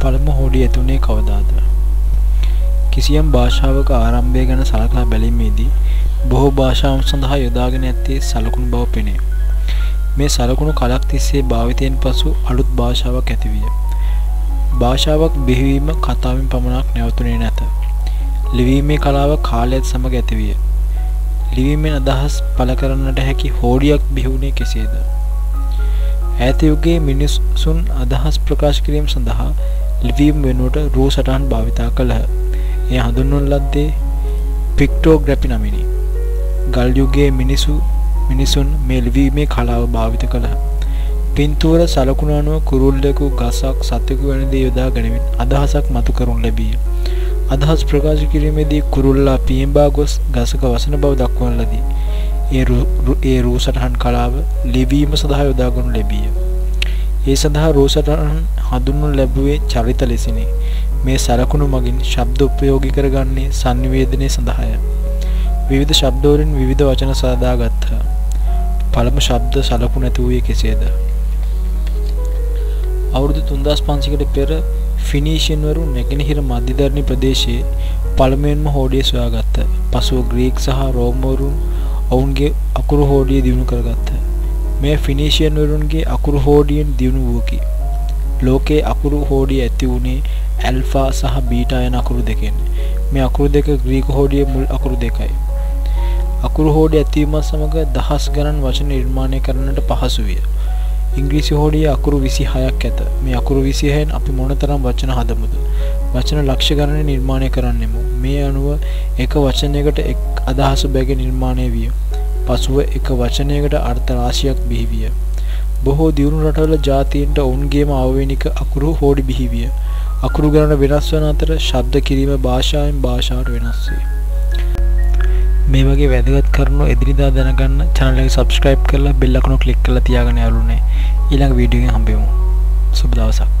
පළමු හෝඩිය ඇතුනේ කවදාද කිසියම් භාෂාවක ආරම්භය ගැන සලකා බැලීමේදී බොහෝ භාෂාවන් සඳහා යොදාගෙන ඇත්තේ සලකුණු බව පෙනේ. මේ සලකුණු කලක් තිස්සේ භාවිතයෙන් පසු අලුත් භාෂාවක් ඇතිවිය. භාෂාවක් බිහිවීම කතාවෙන් පමණක් නැවතුනේ නැත. ලිවීමේ කලාව කාලයත් සමග ඇතිවිය. ලිවීමෙන් අදහස් පළ කරන්නට හැකි හෝඩියක් බිහිවුණේ කෙසේද? ඈත යුගයේ මිනිසුන් අදහස් ප්‍රකාශ කිරීම සඳහා ලිවීම වෙනුවට රූ සටහන් භාවිතා කළහ. එය හඳුන්වන ලද්දේ පික්ටෝග්‍රැපි නමිනි. ගල් යුගයේ මිනිසු මිනිසුන් මේ ලිවීමේ කලාව භාවිත කළහ. පින්තූර සලකුණු අනුව කුරුල්ලෙකු ගසක් සතෙකු වැනි දේ යොදා ගනිමින් අදහසක් මතු කරනු ලැබිය. අදහස් ප්‍රකාශ කිරීමේදී කුරුල්ලා පියඹා ගොස් ගසක වසන බව දක්වන ලදී. ඒ ඒ රූ සටහන් කලාව ලිවීම සඳහා යොදාගනු ලැබිය. ඒ සඳහා රූ සටහන් හඳුන්වනු ලැබුවේ චරිත ලෙසිනි. මේ සලකුණු මගින් ශබ්ද උපයෝගී කරගන්නේ sannivedanaya සඳහාය. විවිධ ශබ්දවලින් විවිධ වචන සාදා ගත්තා. පළමු ශබ්ද සලකුණු ඇති වූයේ කෙසේද? අවුරුදු 3500කට පෙර ෆිනීෂියන් වරු නැගෙනහිර මධ්‍යධරණී ප්‍රදේශයේ පළමුවෙන්ම හෝඩිය සොයාගත්තා. පසුව ග්‍රීක සහ රෝම වරුන් ඔවුන්ගේ අකුරු හෝඩිය දියුණු කරගත්තා. මේ ෆිනීෂියන් වරුන්ගේ අකුරු හෝඩියෙන් දියුණු වූකි. ලෝකයේ අකුරු හෝඩිය ඇති වුණේ ඇල්ෆා සහ බීටා යන අකුරු දෙකෙන්. මේ අකුරු දෙක ග්‍රීක හෝඩියේ මුල් අකුරු දෙකයි. අකුරු හෝඩිය ඇතිවීමත් සමග දහස් ගණන් වචන නිර්මාණය කරන්නට පහසු විය. ඉංග්‍රීසි හෝඩියේ අකුරු 26ක් ඇත. මේ අකුරු 26න් අපි මොනතරම් වචන හදමුද? වචන ලක්ෂ ගණනේ නිර්මාණය කරන්නෙමු. මේ අනුව එක වචනයකට එක් අදහස බැග නිර්මාණය විය. පසුව එක වචනයකට අර්ථ රාශියක් බිහි විය. බොහෝ දියුණු රටවල ජාතීන්ට ඔවුන්ගේම ආවේනික අකුරු හෝඩි බිහි විය. අකුරු ගණන වෙනස් වන අතර ශබ්ද කිරීම භාෂාවෙන් භාෂාවට වෙනස් වේ. මේ වගේ වැදගත් කරුණු එදිරිදා දැනගන්න channel එක subscribe කරලා bell icon ක්ලික් කරලා තියාගන්න යාළුවනේ. ඊළඟ වීඩියෝ එකෙන් හම්බෙමු. සුබ දවසක්.